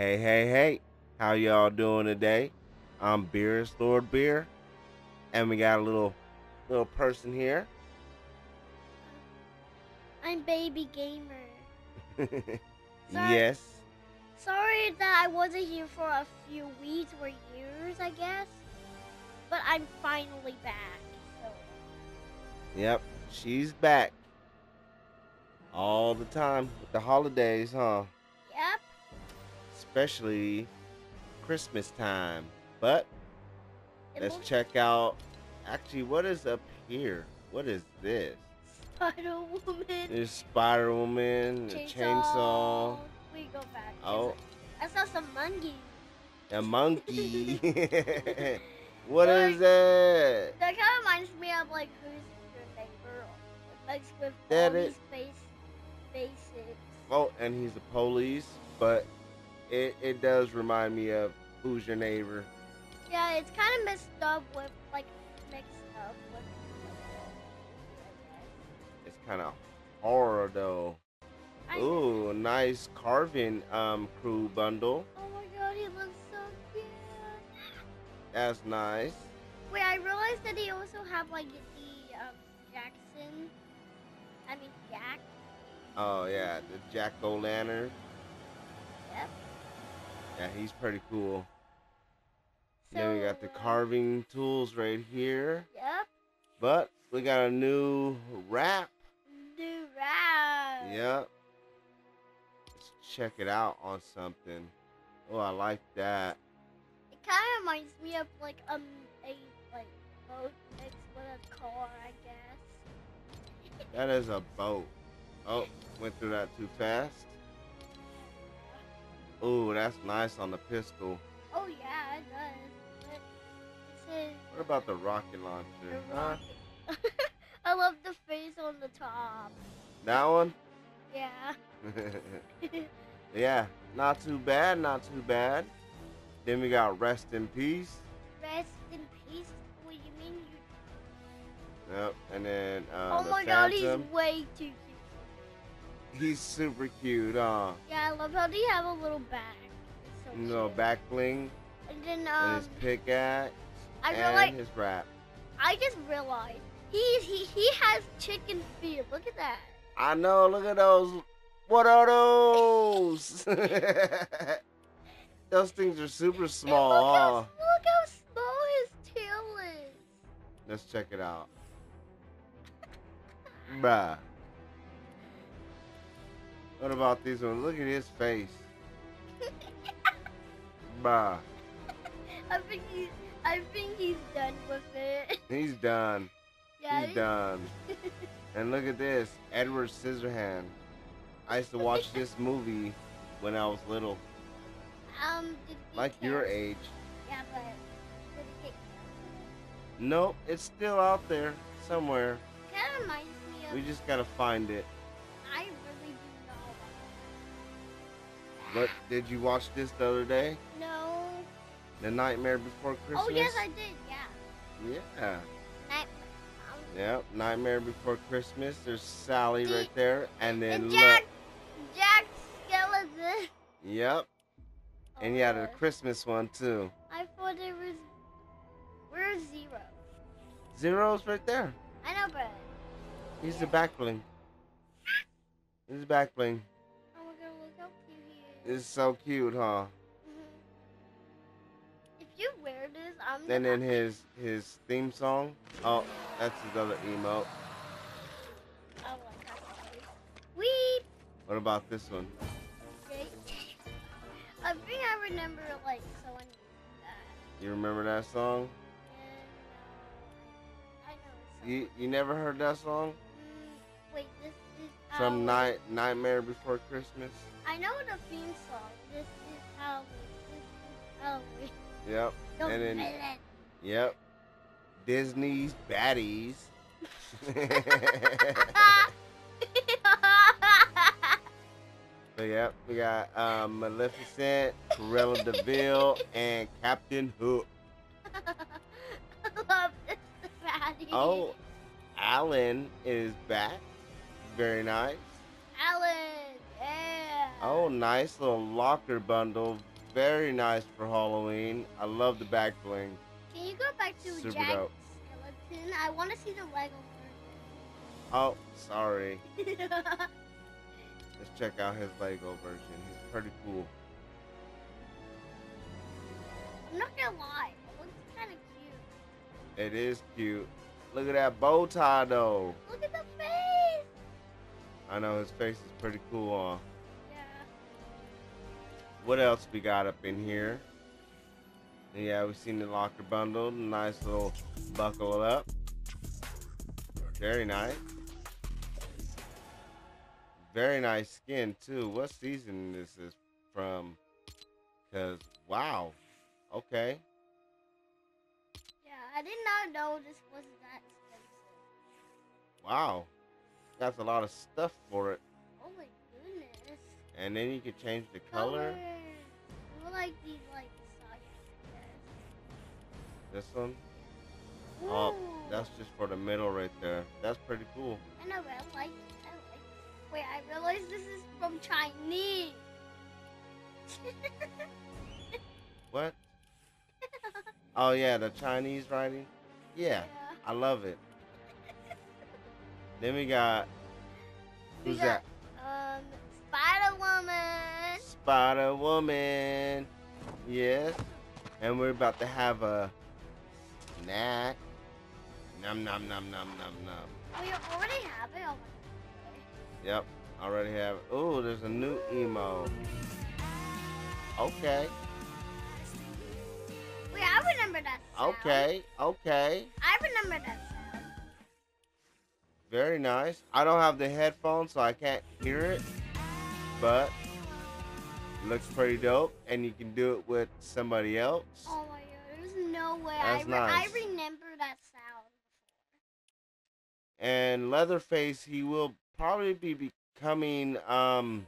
Hey, hey, hey. How y'all doing today? I'm Beerus Lord Beer. And we got a little little person here. I'm Baby Gamer. Sorry. yes. Sorry that I wasn't here for a few weeks or years, I guess. But I'm finally back. So Yep. She's back. All the time with the holidays, huh? Yep. Especially Christmas time. But let's check out actually what is up here? What is this? Spider Woman. There's Spider Woman, a chainsaw, We go back. oh, I saw some monkeys. a monkey. what Like- is that? That kind of reminds me of like who's your neighbor, like with That all is- these face faces. Oh, and he's a police, but it, it does remind me of Who's Your Neighbor? Yeah, it's kind of messed up with like mixed up with. It's kind of horror though. I- Ooh, nice carving um crew bundle. Oh my god, he looks so cute. That's nice. Wait, I realized that he also have like the um, Jackson. I mean Jack. Oh yeah, the Jack O' Lantern. Yep. Yeah, he's pretty cool. So, then we got the carving tools right here. Yep. But we got a new wrap. New wrap. Yep. Let's check it out on something. Oh, I like that. It kind of reminds me of like um a like boat mixed with a car, I guess. That is a boat. Oh, went through that too fast. Ooh, that's nice on the pistol. Oh yeah, it does. But it says What about the rocket launcher? the Huh? I love the face on the top. That one? Yeah. yeah, not too bad, not too bad. Then we got Rest in Peace. Rest in peace. What do you mean? You... Yep, and then uh, oh the my god, he's way too cute. He's super cute, huh? Yeah, I love how they have a little back. So Little cute. back bling And then and um, his pickaxe I and realized his wrap. I just realized he he he has chicken feet. Look at that. I know. Look at those. What are those? those things are super small. look, how, look how small his tail is. Let's check it out. Bruh. What about these ones? Look at his face. Bah. I think he's I think he's done with it. He's done. yeah. He's done. And look at this. Edward Scissorhand. I used to watch this movie when I was little. Um, Like your age. Yeah, but did it get? Nope, it's still out there somewhere. Kind of reminds me of. We just gotta find it. I really do know. But did you watch this the other day? No. The Nightmare Before Christmas? Oh yes, I did. Yeah. Yeah. Night. Um, yep. Nightmare Before Christmas. There's Sally The- right there. And then look. Jack. Jack Skellington. Yep. And yeah, had a uh-huh. Christmas one too. I thought it was. Where's zero? Zero's right there. I know, but. He's the back bling. He's the back bling. It's so cute, huh? If you wear this, I'm. And then his his theme song. Oh, that's his other emote. Oh. Weep. What about this one? I think I remember like someone that. You remember that song? Uh, I know it's You you never heard that song? Mm, wait, this is From Night Nightmare Before Christmas. I know the theme song. This is Halloween. This is Halloween. Yep. Don't And then-. Yep. Disney's baddies. so yep, we got um, Maleficent, Cruella de Vil, and Captain Hook. I love this fatty. Oh, Alan is back. Very nice. Alan. Yeah. Oh, nice little locker bundle. Very nice for Halloween. I love the back bling. Can you go back to Super Jack dope. Skeleton? I want to see the Lego Version. Oh, sorry. Let's check out his Lego version. He's pretty cool. I'm not gonna lie, it looks kind of cute. It is cute. Look at that bow tie though. Look at the. I know his face is pretty cool on. Yeah. What else we got up in here? Yeah, we seen the locker bundle. Nice little buckle up. Very nice. Very nice skin too. What season this is from? Cause wow. Okay. Yeah, I did not know this was that expensive. Wow. That's a lot of stuff for it. Oh my goodness. And then you can change the color. Colors. I like these like socks. This one. Oh, Ooh. That's just for the middle right there. That's pretty cool. I know, but I like. I like. Wait, I realize this is from Chinese. What? Oh yeah, the Chinese writing. Yeah, I love it. Then we got We got, that? Um, Spider Woman. Spider Woman. Yes. And we're about to have a snack. Num num num num num num. We already have it. Yep, already have it. Oh, there's a new emo. Okay, Wait, I remember that. Sound. okay, okay. I remember that. Very nice. I don't have the headphones, so I can't hear it, but looks pretty dope, and you can do it with somebody else. Oh my god, there's no way. I, That's I nice. remember that sound. And Leatherface, he will probably be becoming um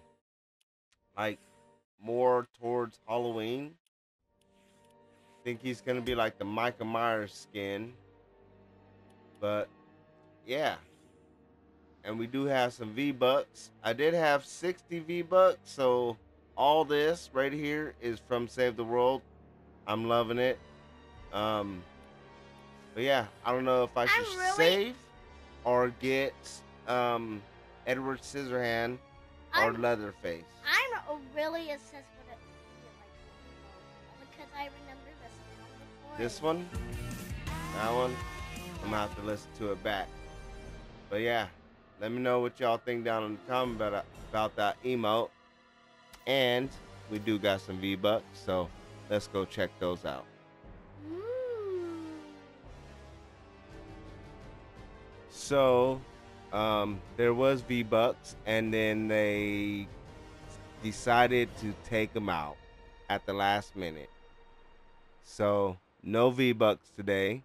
like more towards Halloween. Think he's gonna be like the Michael Myers skin. But yeah. And we do have some V Bucks. I did have 60 V Bucks, so all this right here is from Save the World. I'm loving it. Um but yeah, I don't know if I should really- save or get um Edward Scissorhand or I'm, Leatherface. I'm really obsessed with it. Because I remember this one before. This one, that one, I'm gonna have to listen to it back. But yeah, let me know what y'all think down in the comment about, about that emote. And we do got some V Bucks, so let's go check those out. So, um, there was V Bucks, and then they decided to take them out at the last minute. So, no V Bucks today.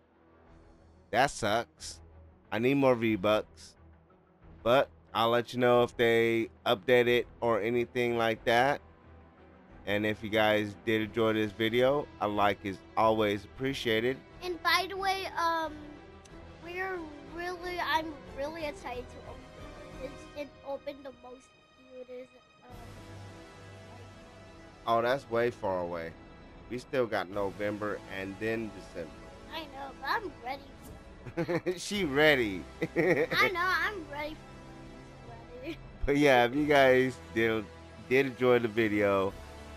That sucks. I need more V Bucks. But I'll let you know if they update it or anything like that. And if you guys did enjoy this video, a like is always appreciated. And by the way, um, we're really, I'm really excited to open this and open the most cutest. Um, Oh, that's way far away. We still got November and then December. I know, but I'm ready. She ready. I know, I'm ready. For but yeah, if you guys did did enjoy the video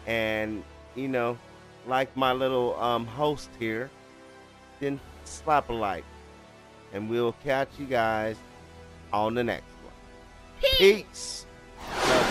and you know, like my little um host here, then slap a like. And we'll catch you guys on the next one. Peace. Peace.